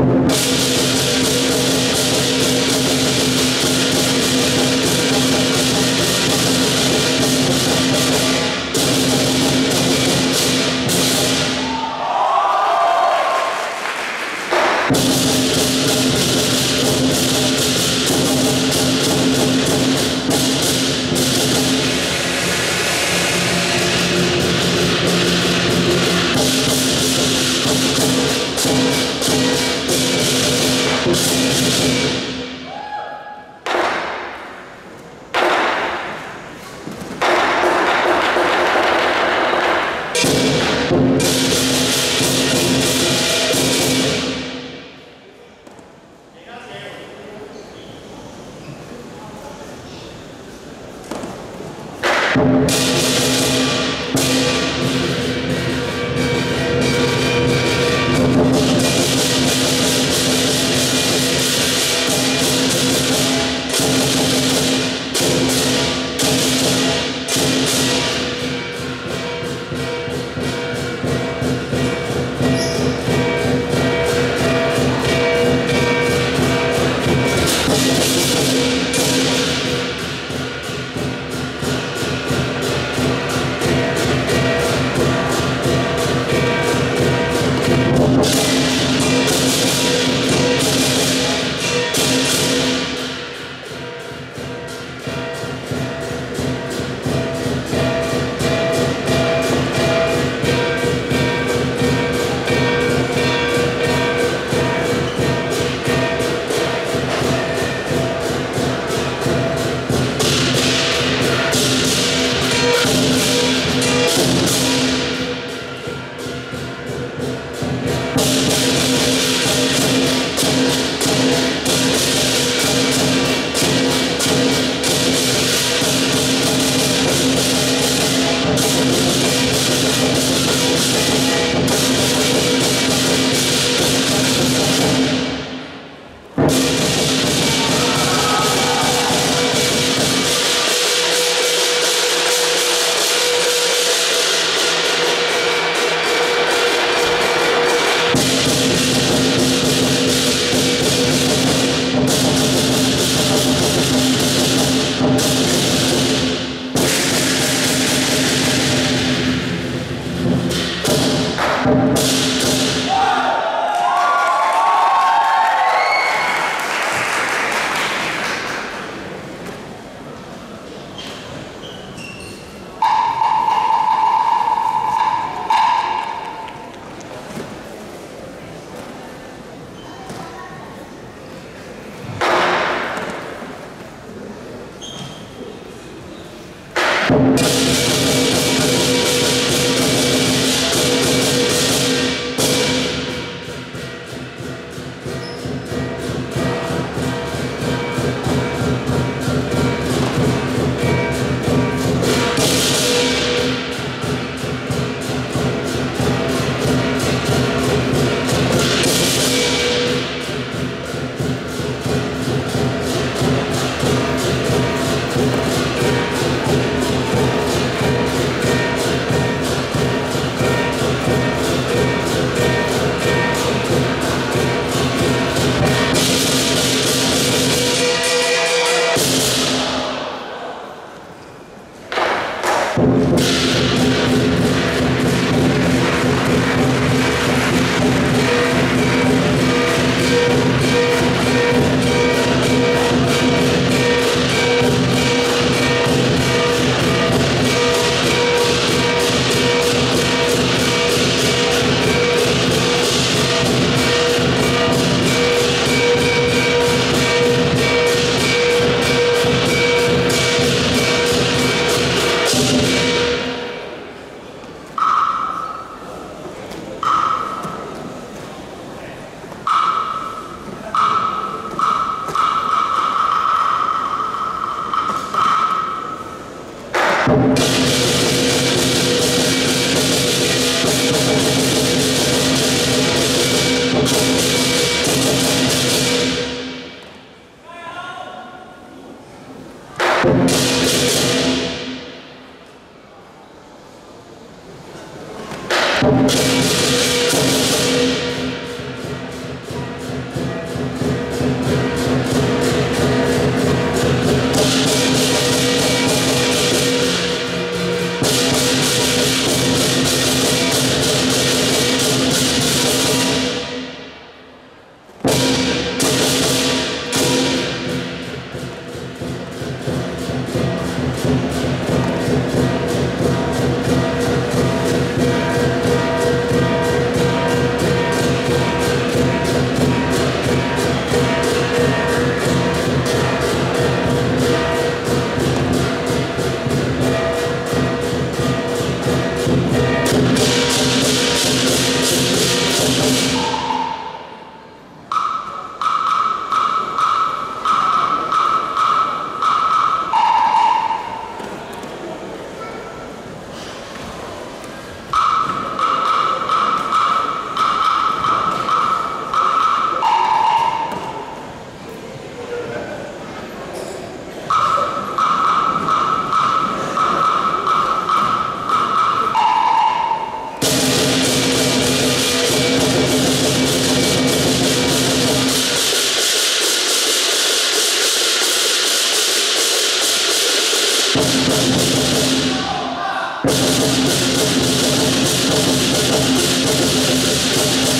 Thank Thank you.